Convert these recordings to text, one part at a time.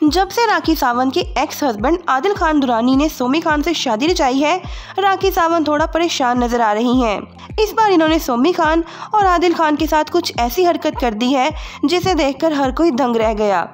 जब से राखी सावंत के एक्स हस्बैंड आदिल खान दुरानी ने सोमी खान से शादी रचाई है, राखी सावंत थोड़ा परेशान नज़र आ रही हैं। इस बार इन्होंने सोमी खान और आदिल खान के साथ कुछ ऐसी हरकत कर दी है, जिसे देखकर हर कोई दंग रह गया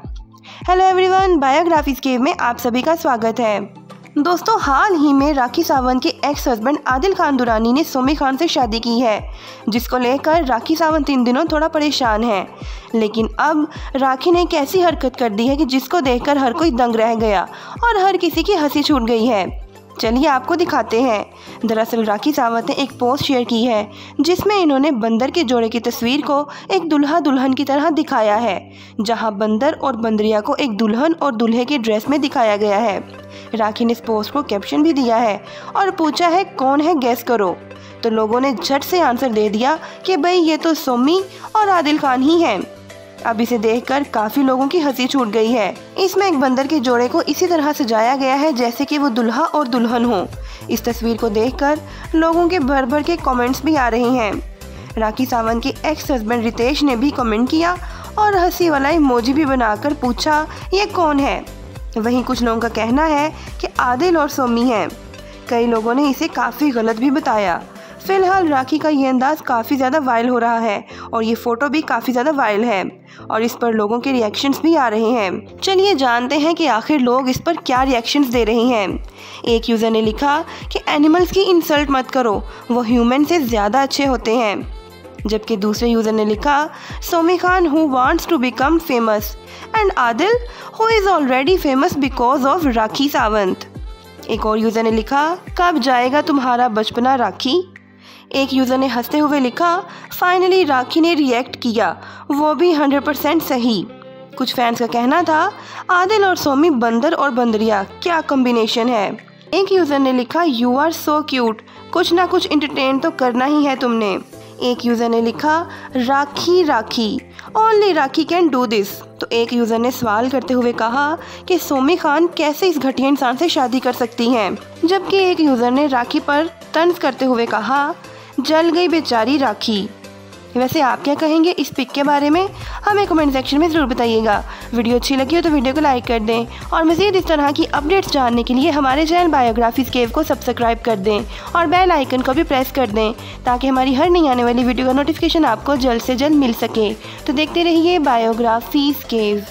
हेलो एवरीवन बायोग्राफीज के में आप सभी का स्वागत है दोस्तों, हाल ही में राखी सावंत के एक्स हस्बैंड आदिल खान दुरानी ने सोमी खान से शादी की है, जिसको लेकर राखी सावंत इन दिनों थोड़ा परेशान है। लेकिन अब राखी ने एक ऐसी हरकत कर दी है कि जिसको देखकर हर कोई दंग रह गया और हर किसी की हँसी छूट गई है। चलिए आपको दिखाते हैं। दरअसल राखी सावंत ने एक पोस्ट शेयर की है, जिसमें इन्होंने बंदर के जोड़े की तस्वीर को एक दुल्हा दुल्हन की तरह दिखाया है, जहाँ बंदर और बंदरिया को एक दुल्हन और दुल्हे के ड्रेस में दिखाया गया है। राखी ने इस पोस्ट को कैप्शन भी दिया है और पूछा है, कौन है गैस करो? तो लोगों ने झट से आंसर दे दिया कि भाई, ये तो सोमी और आदिल खान ही हैं। अब इसे देखकर काफ़ी लोगों की हँसी छूट गई है। इसमें एक बंदर के जोड़े को इसी तरह सजाया गया है जैसे कि वो दुल्हा और दुल्हन हो। इस तस्वीर को देखकर लोगों के भर भर के कमेंट्स भी आ रहे हैं। राखी सावंत के एक्स हस्बैंड रितेश ने भी कमेंट किया और हँसी वाला इमोजी भी बनाकर पूछा, ये कौन है? वहीं कुछ लोगों का कहना है कि आदिल और सोमी हैं। कई लोगों ने इसे काफ़ी गलत भी बताया। फ़िलहाल राखी का ये अंदाज काफ़ी ज़्यादा वायरल हो रहा है और ये फ़ोटो भी काफ़ी ज़्यादा वायरल है और इस पर लोगों के रिएक्शंस भी आ रहे हैं। चलिए जानते हैं कि आखिर लोग इस पर क्या रिएक्शंस दे रहे हैं। एक यूज़र ने लिखा कि एनिमल्स की इंसल्ट मत करो, वो ह्यूमन से ज़्यादा अच्छे होते हैं। जबकि दूसरे यूज़र ने लिखा, Somi Khan who wants to become famous and Adil who is already famous because of Rakhi Sawant एक और यूज़र ने लिखा, कब जाएगा तुम्हारा बचपना, राखी? एक यूज़र ने हँसते हुए लिखा, फाइनली राखी ने रिएक्ट किया, वो भी हंड्रेड परसेंट सही। कुछ फैंस का कहना था, आदिल और सोमी बंदर और बंदरिया, क्या कॉम्बिनेशन है? एक यूज़र ने लिखा यू आर सो क्यूट कुछ ना कुछ इंटरटेन तो करना ही है तुमने। एक यूज़र ने लिखा, Rakhi Rakhi only Rakhi can do this तो एक यूज़र ने सवाल करते हुए कहा कि सोमी खान कैसे इस घटिया इंसान से शादी कर सकती हैं? जबकि एक यूज़र ने राखी पर तंज करते हुए कहा, जल गई बेचारी राखी। वैसे आप क्या कहेंगे इस पिक के बारे में? हमें कमेंट सेक्शन में ज़रूर बताइएगा। वीडियो अच्छी लगी हो तो वीडियो को लाइक कर दें और मज़ीद इस तरह की अपडेट्स जानने के लिए हमारे चैनल बायोग्राफी स्केव को सब्सक्राइब कर दें और बेल आइकन को भी प्रेस कर दें ताकि हमारी हर नई आने वाली वीडियो का नोटिफिकेशन आपको जल्द से जल्द मिल सके। तो देखते रहिए बायोग्राफी केव